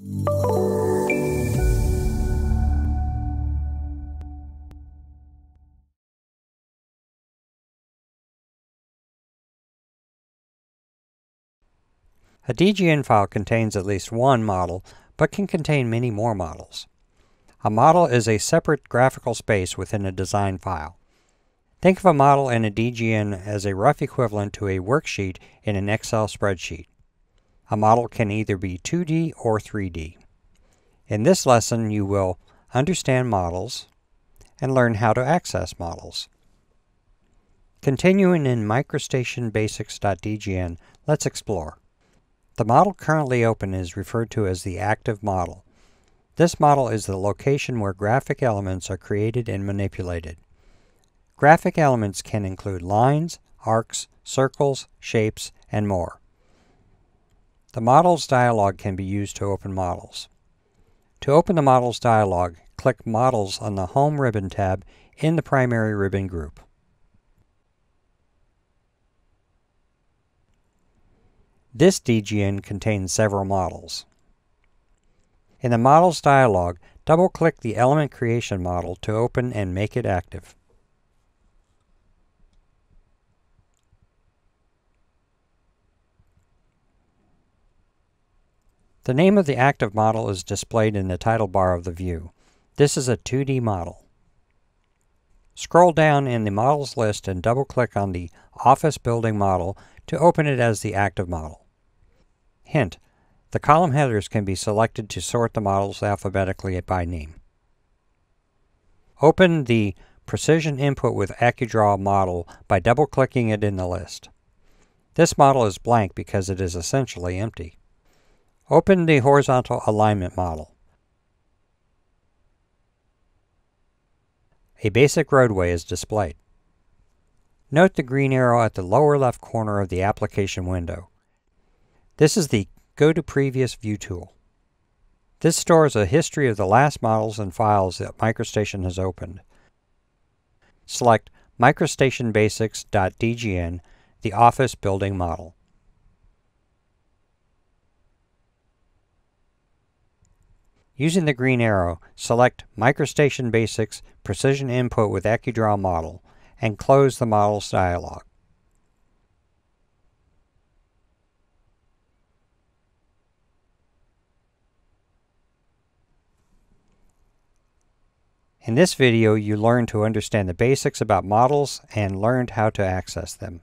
A DGN file contains at least one model, but can contain many more models. A model is a separate graphical space within a design file. Think of a model in a DGN as a rough equivalent to a worksheet in an Excel spreadsheet. A model can either be 2D or 3D. In this lesson, you will understand models and learn how to access models. Continuing in microstationbasics.dgn, let's explore. The model currently open is referred to as the active model. This model is the location where graphic elements are created and manipulated. Graphic elements can include lines, arcs, circles, shapes, and more. The Models dialog can be used to open models. To open the Models dialog, click Models on the Home ribbon tab in the primary ribbon group. This DGN contains several models. In the Models dialog, double-click the Element Creation model to open and make it active. The name of the active model is displayed in the title bar of the view. This is a 2D model. Scroll down in the Models list and double-click on the Office Building model to open it as the active model. Hint, the column headers can be selected to sort the models alphabetically by name. Open the Precision Input with AccuDraw model by double-clicking it in the list. This model is blank because it is essentially empty. Open the Horizontal Alignment model. A basic roadway is displayed. Note the green arrow at the lower left corner of the application window. This is the Go to Previous View tool. This stores a history of the last models and files that MicroStation has opened. Select MicroStation microstationbasics.dgn, the office building model. Using the green arrow, select MicroStation Basics Precision Input with AccuDraw Model and close the Models dialog. In this video, you learned to understand the basics about models and learned how to access them.